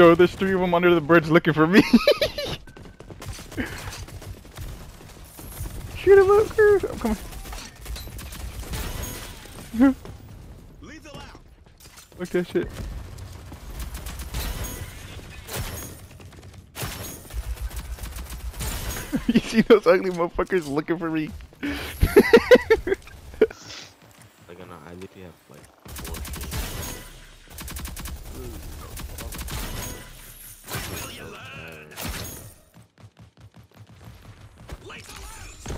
Yo, there's three of them under the bridge looking for me. Shoot him up, Cruz. I'm coming. Out. Look that shit. you see those ugly motherfuckers looking for me? Like, no, I literally have like four kills. Lethal out.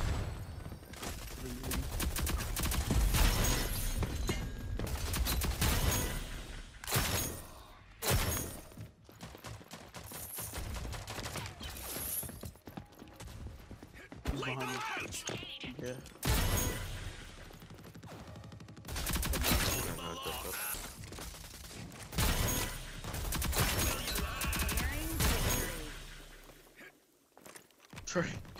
He's behind Lethal me. out. Yeah. I'm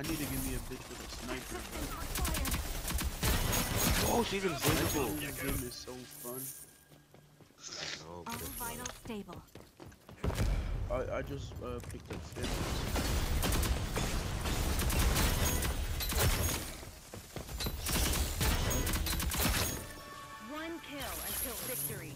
I need to give me a bitch with a sniper. Oh, she's invisible. Sniping this game is so fun. Oh, All vital stable. I, I just uh, picked up Finn. One kill until victory.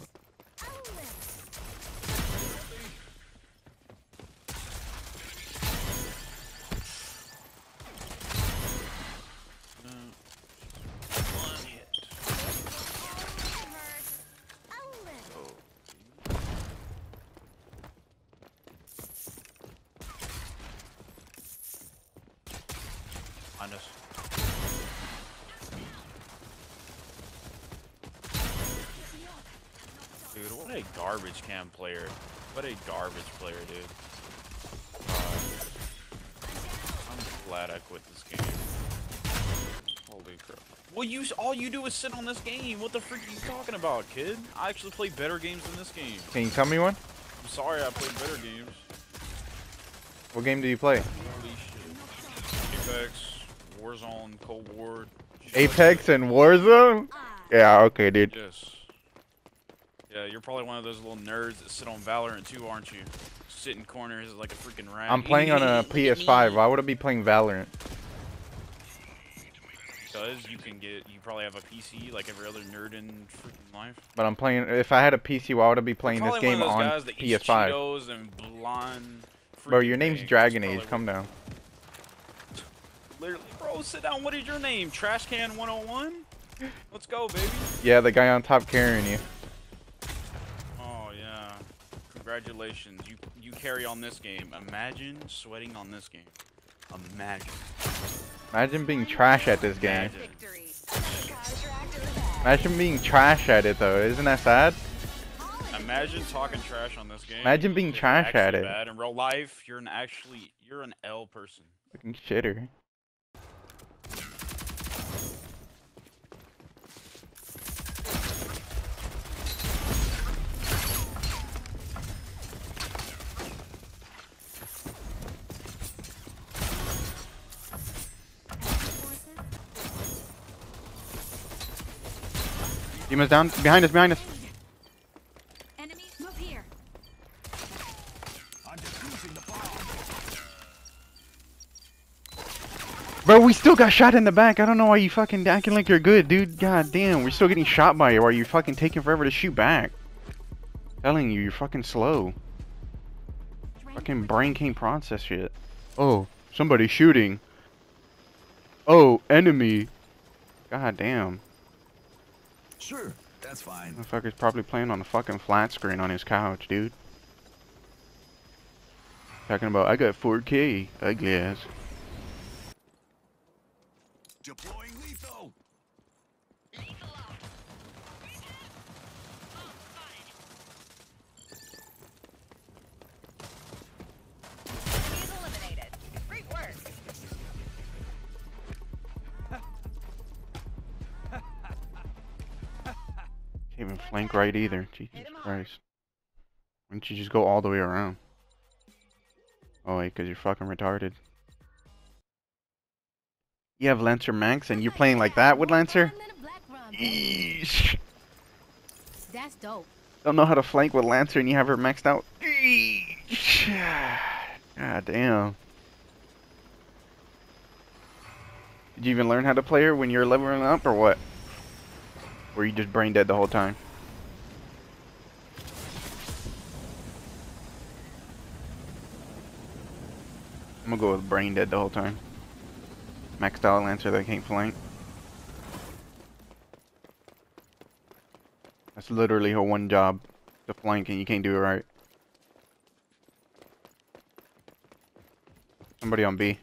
Behind us. Dude, what a garbage cam player. What a garbage player, dude. God. I'm glad I quit this game. Holy crap. Well, you all you do is sit on this game. What the freak are you talking about, kid? I actually play better games than this game. Can you tell me one? I'm sorry I played better games. What game do you play? Holy shit. Apex, Warzone, Cold War. Apex and Warzone? Yeah, okay, dude. Yes. Yeah, you're probably one of those little nerds that sit on Valorant too, aren't you? Sit in corners like a freaking rat. I'm playing on a PS5. Why would I be playing Valorant? Because you can get, you probably have a PC like every other nerd in freaking life. But I'm playing. If I had a PC, why would I be playing this game on guys that PS5? And blonde. Bro, your name's. Dragon Age. Come down. Literally, bro, sit down. What is your name? Trash Can 101? Let's go, baby. Yeah, the guy on top carrying you. Oh yeah. Congratulations. You you carry on this game. Imagine sweating on this game. Imagine. Imagine being trash at this game. Imagine. Being trash at it though. Isn't that sad? Imagine talking trash on this game. Imagine being trash at it. Bad. In real life, you're an actually you're an L person. Fucking shitter. Demon's down. Behind us, behind us. Enemy, move here. I'm defusing the bomb. Bro, we still got shot in the back. I don't know why you fucking acting like you're good, dude. God damn, we're still getting shot by you while you're fucking taking forever to shoot back. Telling you, you're fucking slow. Fucking brain can't process shit. Oh, somebody shooting. Oh, enemy. God damn. Sure, that's fine. Motherfucker's probably playing on a fucking flat screen on his couch, dude. Talking about, I got 4K. Ugly ass. Can't even flank right either. Jesus Hit 'em hard. Christ. Why don't you just go all the way around? Oh wait, cause you're fucking retarded. You have Lancer Max and you're playing like that with Lancer? Eesh. That's dope. Don't know how to flank with Lancer and you have her maxed out. Eesh. God damn. Did you even learn how to play her when you're leveling up or what? Or you just brain dead the whole time? I'm gonna go with brain dead the whole time. Max out Lancer that can't flank. That's literally her one job. To flank and you can't do it right. Somebody on B.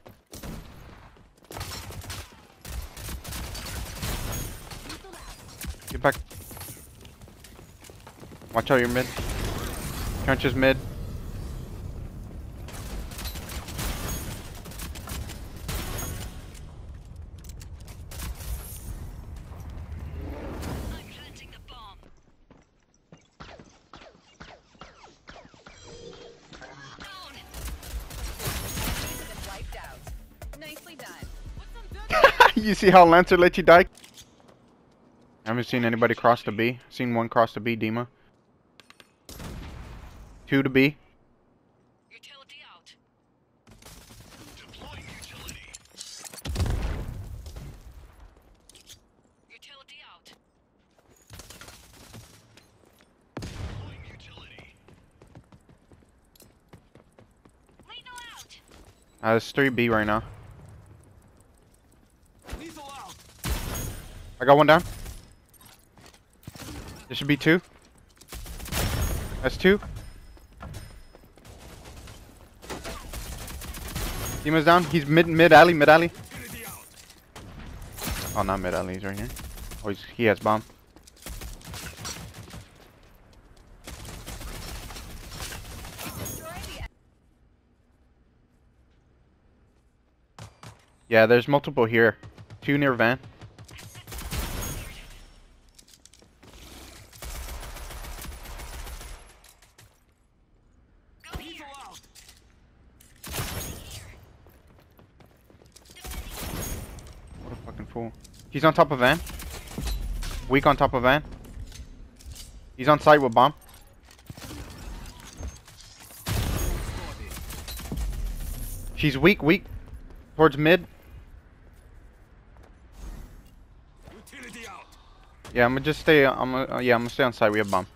Back. Watch out your mid. Mid. Out. Nicely done. You see how Lancer let you die? I haven't seen anybody cross the B. Seen one cross the B, Dima. Two to B. utility out. Deploying utility. Utility out. Deploying utility. Lethal out. Uh, it's 3B right now. Lethal out. I got one down. Should be two. That's two. Dima's down. He's mid mid alley, mid alley. Oh, not mid alley. He's right here. Oh, he's, he has bomb. Yeah, there's multiple here. Two near van. Lethal out. What a fucking fool. He's on top of van. Weak on top of van. He's on site with bomb. She's weak, weak. Towards mid. Yeah, I'm gonna just stay. I'm gonna, uh, yeah, I'm gonna stay on site. We have bomb.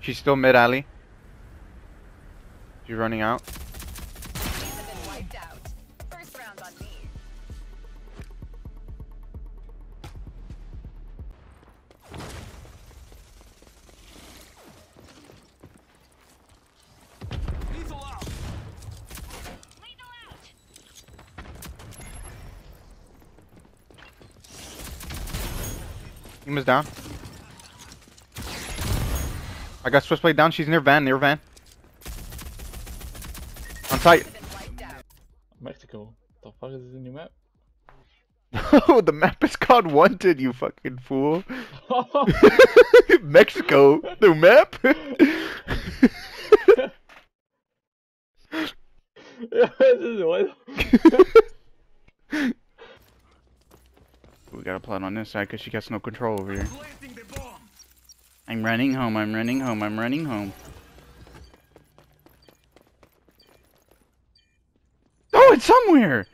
She's still mid alley. She's running out. Team is down. I got Switchblade down. She's near van. Near van. On site. These have been wiped out. Mexico. The fuck is this new map? Oh, the map is called Wanted. You fucking fool. Mexico. The map. this is what? We got a plot on this side because she gets no control over here. I'm running home. I'm running home. I'm running home. Oh, it's somewhere.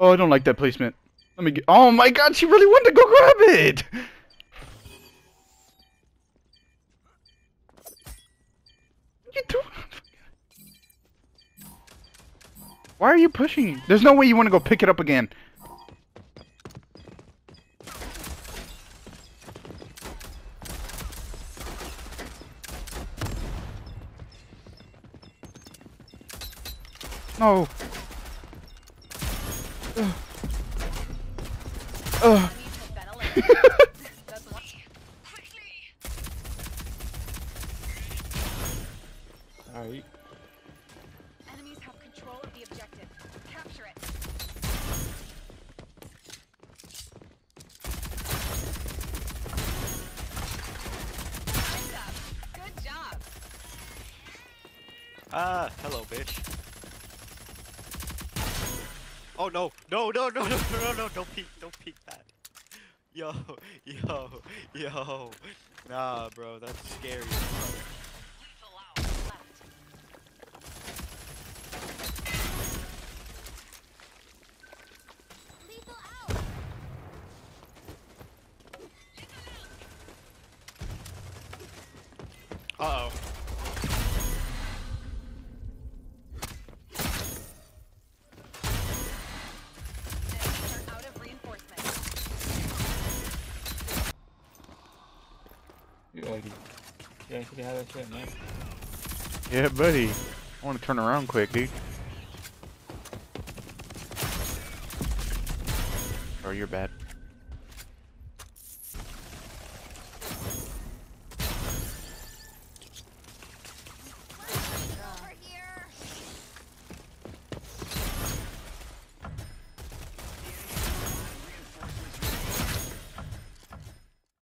Oh, I don't like that placement. Let me get. Oh my God, she really wanted to go grab it. You pushing? There's no way you want to go pick it up again. No. Ugh. Ugh. Alright. Ah, hello, bitch. Oh no, no, no, no, no, no, no, don't peek, don't peek that. Yo, yo, yo. Nah, bro, that's scary. Uh-oh. Yeah, buddy. I want to turn around quick, dude. Oh, you're bad.